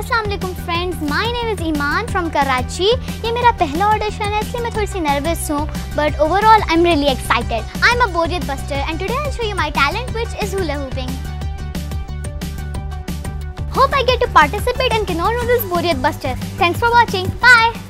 Aslam friends my name is Iman from Karachi ये मेरा पहला ऑडिशन है, इसलिए मैं थोड़ी सी नर्वस हूँ but overall I am really excited I am a बोरियत buster and today I show you my talent which is hula hooping Hope I get to participate and can all know this Boreat Buster. Thanks for watching. Bye.